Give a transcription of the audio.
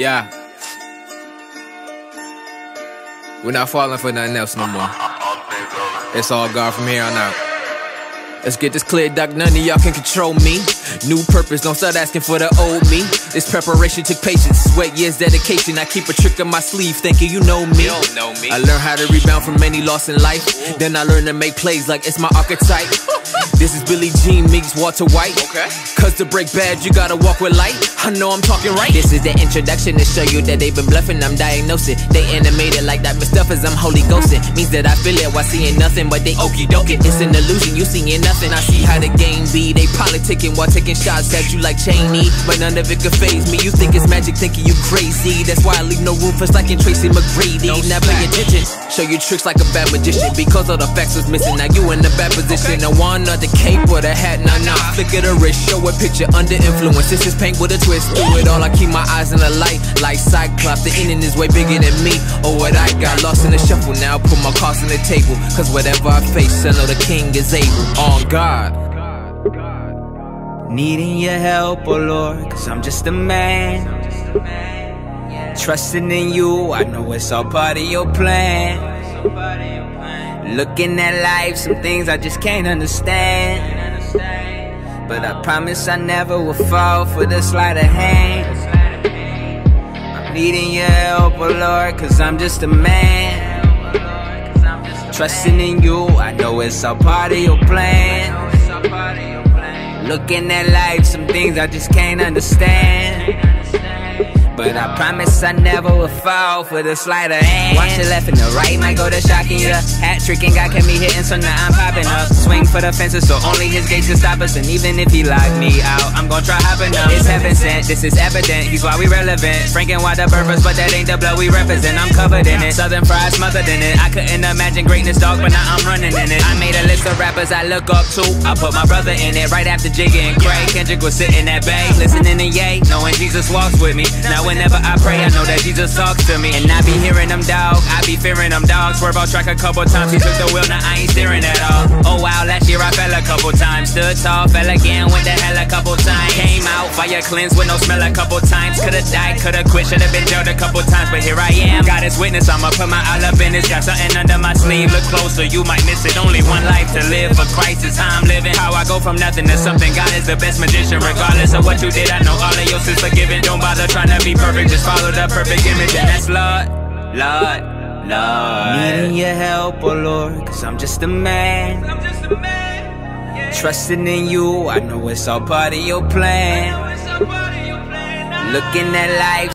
Yeah. We're not falling for nothing else no more. It's all God from here on out. Let's get this clear, Doc. None of y'all can control me. New purpose, don't start asking for the old me. This preparation took patience, sweat, years, dedication. I keep a trick on my sleeve, thinking you know me. You know me. I learned how to rebound from many loss in life. Then I learned to make plays like it's my archetype. This is Billie Jean meets Walter White. Okay. Cause to break bad, you gotta walk with light. I know I'm talking right. This is the introduction to show you that they've been bluffing. I'm diagnosing. They animated like that Mufasa's. I'm holy ghosting. Means that I feel it while seeing nothing, but they okey doke it. It's an illusion. You seeing nothing. I see how the game be. They politicking while taking shots at you like Cheney. But none of it could phase me. You think it's magic, thinking you crazy. That's why I leave no room for slacking Tracy McGrady. No Never slack. your attention. Show you tricks like a bad magician. Because all the facts was missing. Now you in the bad position. The one or the cape or the hat. Nah, nah. Uh-huh. Flick of the wrist. Show a picture under influence. This is paint with a twist. Through it all, I keep my eyes in the light. Like Cyclops. The ending is way bigger than me. Or what I got lost in the shuffle. Now put my cards on the table. Cause whatever I face, I know the king is able. On God. Needing your help, oh Lord, cause I'm just a man. Trusting in you, I know it's all part of your plan. Looking at life, some things I just can't understand. But I promise I never will fall for the sleight of hand. Needing your help, oh Lord, cause I'm just a man. Trusting in you, I know it's all part of your plan. Looking at life, some things I just can't understand. But I promise I never will fall for the sleight of hand. Watch the left and the right, might go to shocking ya. Hat tricking God kept me hitting, so now I'm popping up. Swing for the fences, so only his gates can stop us. And even if he locked me out, I'm gonna try hopping up. It's heaven sent, this is evident. He's why we relevant. Why the purpose, but that ain't the blood we represent. I'm covered in it. Southern fried smothered in it. I couldn't imagine greatness, dog, but now I'm running in it. I made a list of rappers I look up to. I put my brother in it right after Jigga and Craig. Kendrick was sitting at bay, listening to Ye, knowing Jesus walks with me. Now whenever I pray, I know that Jesus talks to me. And I be hearing them dog, I be fearing them dogs. Swerve out track a couple times, he took the wheel, now I ain't steering at all. Oh wow, last year I fell a couple times. Stood tall, fell again, went to hell a couple times. Came out, fire cleansed with no smell a couple times. Could've died, could've quit, should've been jailed a couple times. But here I am, God is witness, I'ma put my all up in this. Got something under my sleeve, look closer, you might miss it. Only one life to live, for Christ is how I'm living. How I go from nothing to something, God is the best magician. Regardless of what you did, I know all of your sins forgiven. Bother trying to be perfect, just follow the perfect image. And that's Lord, Lord, Lord. Needing your help, oh Lord, cause I'm just a man. Trusting in you, I know it's all part of your plan. Looking at life.